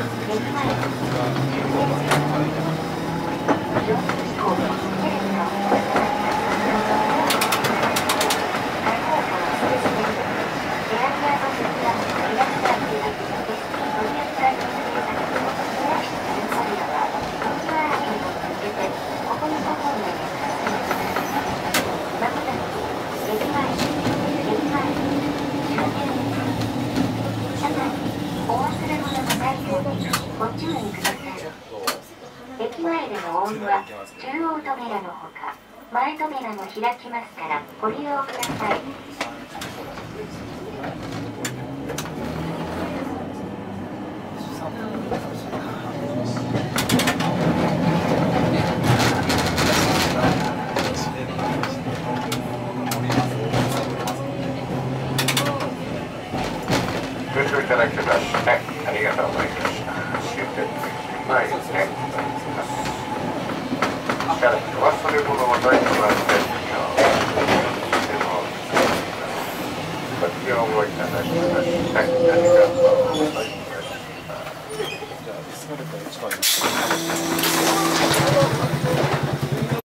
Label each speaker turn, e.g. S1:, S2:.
S1: はい。ご注意ください。駅前での応援は中央扉のほか前扉も開きますからご利用ください。
S2: ただきました。ありがとうございました。はい、ね。じゃあ、それほど大丈夫なんですよ。でも、ご起をいただきまして、は、ありがとうございます。じゃあ、ディスカレット番です。